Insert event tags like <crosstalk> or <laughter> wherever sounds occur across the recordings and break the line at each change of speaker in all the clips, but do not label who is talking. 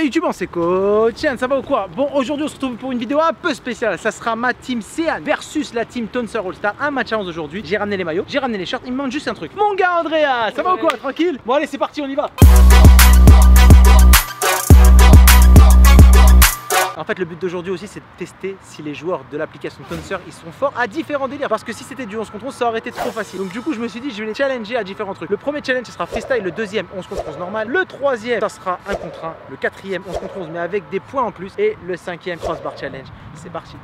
YouTube, c'est Coach ça va ou quoi Bon, aujourd'hui on se retrouve pour une vidéo un peu spéciale. Ça sera ma team Céan versus la team Tonser All Star. Un match à 11 aujourd'hui. J'ai ramené les maillots, j'ai ramené les shirts. Il me manque juste un truc. Mon gars Andrea, ça va ou quoi Tranquille Bon, allez, c'est parti, on y va. En fait, le but d'aujourd'hui aussi, c'est de tester si les joueurs de l'application Tonser ils sont forts à différents délires. Parce que si c'était du 11 contre 11, ça aurait été trop facile. Donc, du coup, je me suis dit, je vais les challenger à différents trucs. Le premier challenge, ce sera freestyle. Le deuxième, 11 contre 11 normal. Le troisième, ça sera 1 contre 1. Le quatrième, 11 contre 11, mais avec des points en plus. Et le cinquième, crossbar challenge. C'est parti.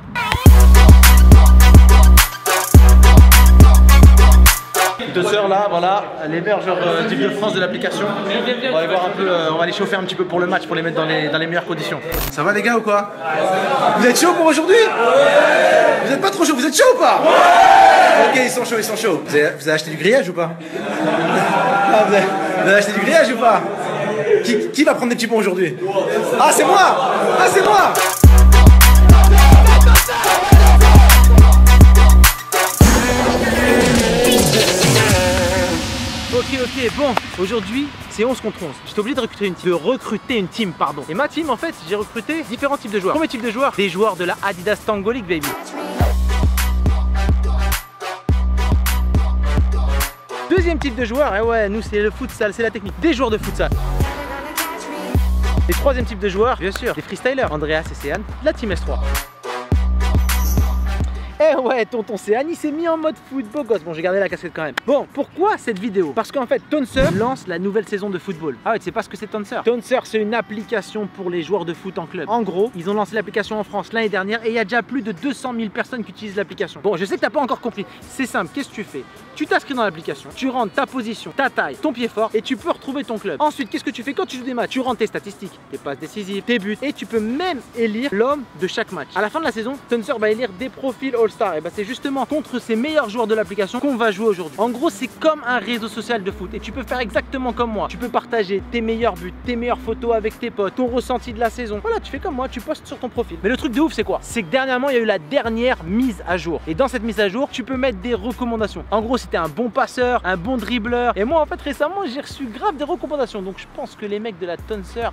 Deux sœurs là, voilà, l'hébergeur euh, type de France de l'application. On va aller voir un peu, euh, on va les chauffer un petit peu pour le match pour les mettre dans les, dans les meilleures conditions. Ça va les gars ou quoi? Vous êtes chaud pour aujourd'hui? Vous êtes pas trop chaud, vous êtes chaud ou pas? Ok, ils sont chauds, ils sont chauds. Vous avez, acheté du grillage ou pas? <laughs> Ah, vous, avez, vous, avez, acheté du grillage ou pas? Qui, qui va prendre des petits bons aujourd'hui? Ah c'est moi! Ah c'est moi Bon, aujourd'hui c'est 11 contre 11. J'étais obligé de recruter une team, de recruter une team, pardon. Et ma team, en fait, j'ai recruté différents types de joueurs. De types de joueurs Des joueurs de la Adidas Tango League, baby. Deuxième type de joueur, et eh ouais, nous c'est le futsal, c'est la technique. Des joueurs de futsal. Et troisième type de joueur, bien sûr, des freestylers. Andreas et Céane, la team S3. Eh ouais, tonton Céan, il s'est mis en mode foot, beau gosse. Bon, j'ai gardé la casquette quand même. Bon, pourquoi cette vidéo? Parce qu'en fait, Tonser lance la nouvelle saison de football. Ah ouais, tu sais pas ce que c'est Tonser Tonser, c'est une application pour les joueurs de foot en club. En gros, ils ont lancé l'application en France l'année dernière et il y a déjà plus de 200 000 personnes qui utilisent l'application. Bon, je sais que t'as pas encore compris. C'est simple, qu'est-ce que tu fais? Tu t'inscris dans l'application, tu rentres ta position, ta taille, ton pied fort et tu peux retrouver ton club. Ensuite, qu'est-ce que tu fais quand tu joues des matchs? Tu rentres tes statistiques, tes passes décisives, tes buts et tu peux même élire l'homme de chaque match. À la fin de la saison, Tonser va élire des profils All-Star. Et bah, c'est justement contre ces meilleurs joueurs de l'application qu'on va jouer aujourd'hui. En gros, c'est comme un réseau social de foot et tu peux faire exactement comme moi. Tu peux partager tes meilleurs buts, tes meilleures photos avec tes potes, ton ressenti de la saison. Voilà, tu fais comme moi, tu postes sur ton profil. Mais le truc de ouf, c'est quoi? C'est que dernièrement, il y a eu la dernière mise à jour. Et dans cette mise à jour, tu peux mettre des recommandations. En gros, c'était un bon passeur, un bon dribbleur. Et moi, en fait, récemment, j'ai reçu grave des recommandations. Donc, je pense que les mecs de la Tonser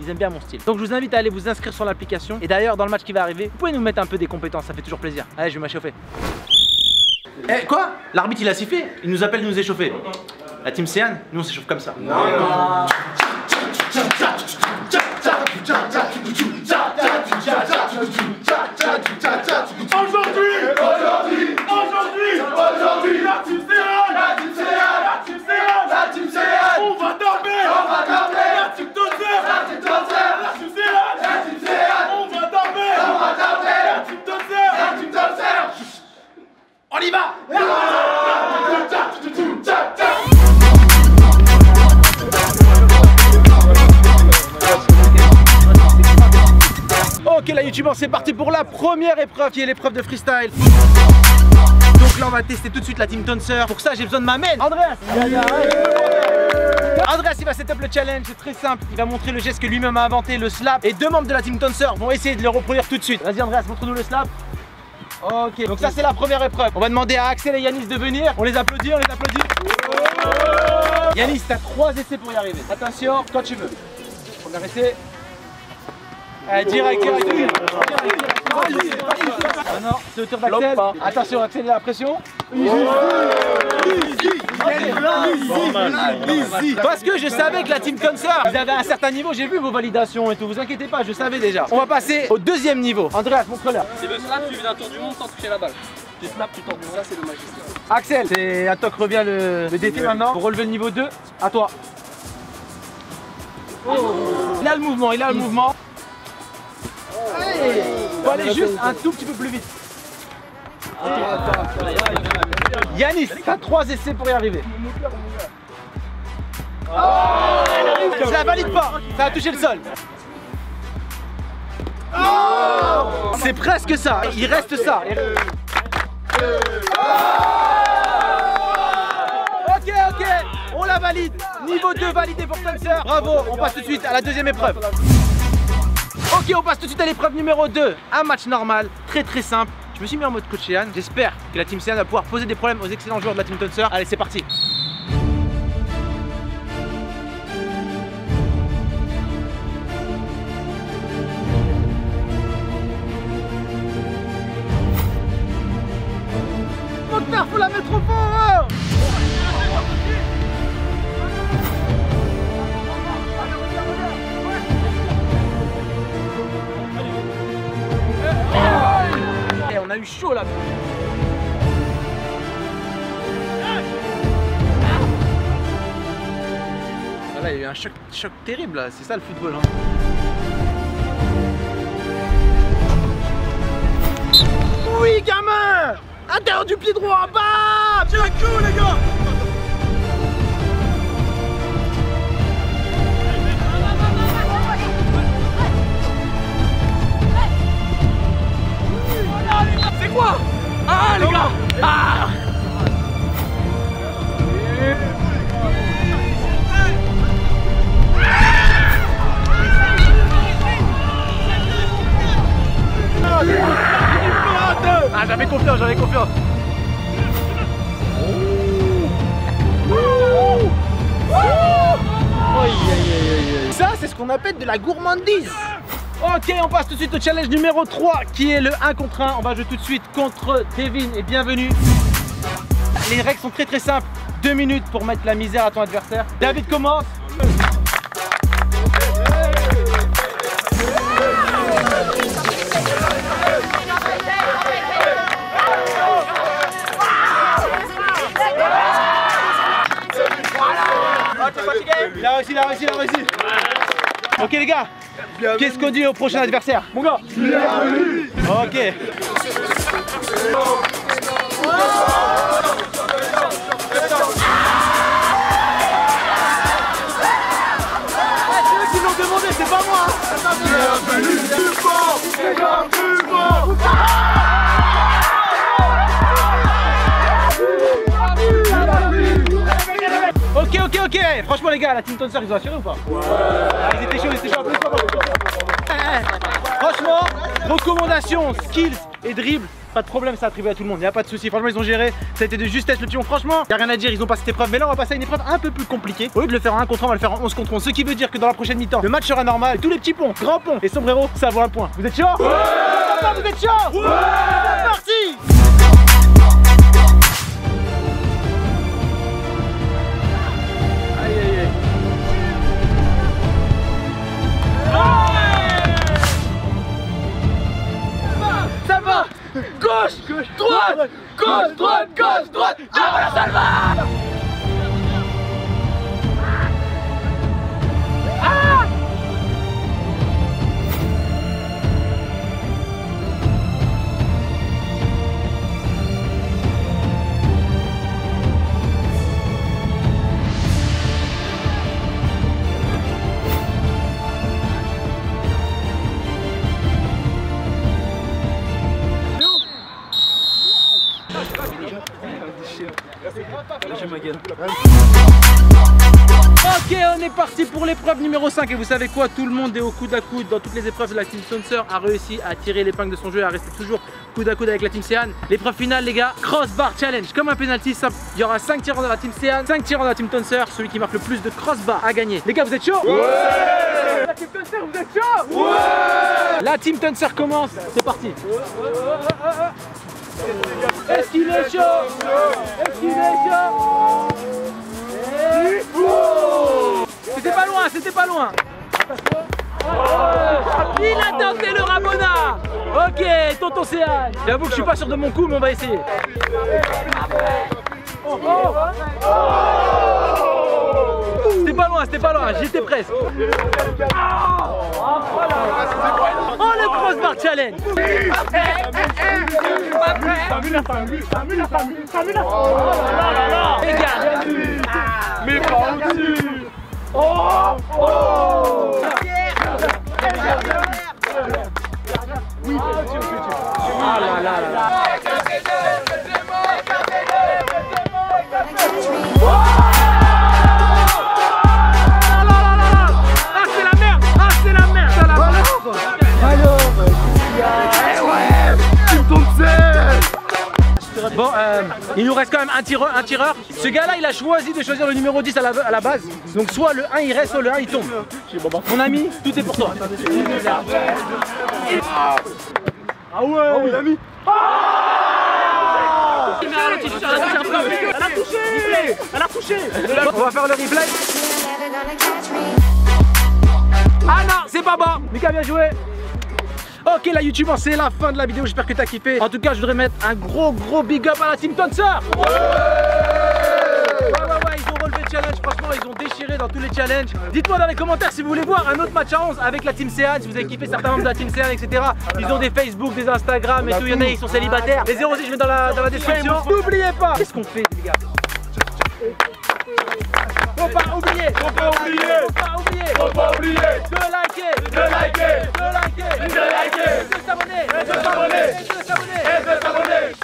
ils aiment bien mon style. Donc je vous invite à aller vous inscrire sur l'application. Et d'ailleurs, dans le match qui va arriver, vous pouvez nous mettre un peu des compétences, ça fait toujours plaisir. Allez, je vais m'échauffer. Eh quoi? L'arbitre il a sifflé Il nous appelle de nous échauffer. La team Céan, nous on s'échauffe comme ça. Non, non. Ok la youtubeur c'est parti pour la première épreuve qui est l'épreuve de freestyle Donc là on va tester tout de suite la team Tonser Pour ça j'ai besoin de ma main Andreas Andreas il va setup le challenge, c'est très simple Il va montrer le geste que lui-même a inventé, le slap Et deux membres de la team Tonser vont essayer de le reproduire tout de suite Vas-y Andreas montre-nous le slap Ok, donc ça c'est la première épreuve. On va demander à Axel et Yanis de venir. On les applaudit, on les applaudit. Yanis, t'as trois essais pour y arriver. Attention, quand tu veux. Premier essai. Allez, direct, direct, direct. Ah non, c'est d'Axel. Attention, Axel, il a la pression. Parce que je savais que la team Concert, vous avez un certain niveau, j'ai vu vos validations et tout, vous inquiétez pas, je savais déjà. On va passer au deuxième niveau. Andreas, montre-leur.
C'est le slap, tu viens d'un tour du monde sans toucher la balle. Tu snap, tu tournes. Ça, c'est le magicien.
Axel, c'est à toi que revient le, le défi maintenant. Pour relever le niveau 2, à toi. Il a le mouvement, il a le mouvement. Hey Faut aller juste un tout petit peu plus vite. Yanis, t'as trois essais pour y arriver. Ça la valide pas, ça a touché le sol. C'est presque ça, il reste ça. Ok, ok, on la valide. Niveau 2 validé pour Spencer. Bravo, on passe tout de suite à la deuxième épreuve. Ok, on passe tout de suite à l'épreuve numéro 2. Un match normal, très très simple. Je me suis mis en mode coach Yann. J'espère que la team Sean va pouvoir poser des problèmes aux excellents joueurs de la team Tonser. Allez, c'est parti. Mokhtar, faut la mettre hein. A eu chaud là Ah là, il y a eu un choc, choc terrible là, c'est ça le football. Hein. Oui, gamin Intérieur du pied droit, bam C'est la queue, les gars qu'on appelle de la gourmandise. Ok, on passe tout de suite au challenge numéro 3 qui est le 1 contre 1. On va jouer tout de suite contre Devin et bienvenue. Les règles sont très très simples. Deux minutes pour mettre la misère à ton adversaire. David commence. Ok les gars, qu'est-ce qu'on dit au prochain adversaire Mon gars? Ok. Franchement les gars, la team Tonser, ils ont assuré ou pas Ah, Ils étaient chauds, ils étaient chauds. Eh, Franchement, recommandation, skills et dribble, pas de problème, ça a attribué à tout le monde, y a pas de souci. Franchement, ils ont géré, ça a été de justesse le pion. Franchement, y a rien à dire, ils ont passé cette épreuve. Mais là, on va passer à une épreuve un peu plus compliquée. Au lieu de le faire en 1 contre 1, on va le faire en 11 contre 11. Ce qui veut dire que dans la prochaine mi-temps, le match sera normal. Tous les petits ponts, grands ponts et sombrero, ça vaut un point. Vous êtes chaud Ouais Vous êtes chaud Ouais C'est parti droite, gauche, droite, gauche, droite. Ah voilà, ça va Ah Ok, on est parti pour l'épreuve numéro 5 et vous savez quoi Tout le monde est au coude à coude dans toutes les épreuves. La team Sponsor a réussi à tirer l'épingle de son jeu et à rester toujours coude à coude avec la team Sean. L'épreuve finale, les gars, crossbar challenge. Comme un penalty simple, il y aura 5 tirants dans la team Sean, 5 tirants dans la team Tonser. Celui qui marque le plus de crossbar a gagné. Les gars, vous êtes chauds? Ouais La team Tonser, vous êtes chauds? Ouais La team Tonser commence. C'est parti. Est-ce qu'il est chaud? C'était pas loin, c'était pas loin. Il a tenté le Rabona Ok, tonton Céane J'avoue que je suis pas sûr de mon coup, mais on va essayer. C'était pas loin, c'était pas loin, j'étais presque. Oh le crossbar challenge. Les gars Bon, euh, il nous reste quand même un tireur, un tireur. Ce gars-là, il a choisi de choisir le numéro 10 à la, à la base. Donc soit le 1 il reste, soit le 1 il tombe. Mon ami, tout est pour toi. Ah ouais, mon ami.
Elle a touché, elle a touché.
Elle a touché Elle a touché On va faire le replay. Ah non, c'est pas bon Mika, bien joué Ok la YouTube, c'est la fin de la vidéo, j'espère que t'as kiffé. En tout cas, je voudrais mettre un gros gros big up à la team Tonser Ouais ouais ouais, ils ont relevé le challenge, franchement ils ont déchiré dans tous les challenges. Dites-moi dans les commentaires si vous voulez voir un autre match à 11 avec la team Sean, si vous avez kiffé certains membres de la team Sean, etc. Ils ont des Facebook, des Instagram et tout, il y en a, ils sont célibataires. Les 06 je mets dans la, dans la description. N'oubliez pas Qu'est-ce qu'on fait les gars? Faut pas oublier, faut pas oublier, faut pas oublier, faut pas oublier de liker, de liker, de liker, de liker, de s'abonner, de s'abonner, de s'abonner, de s'abonner.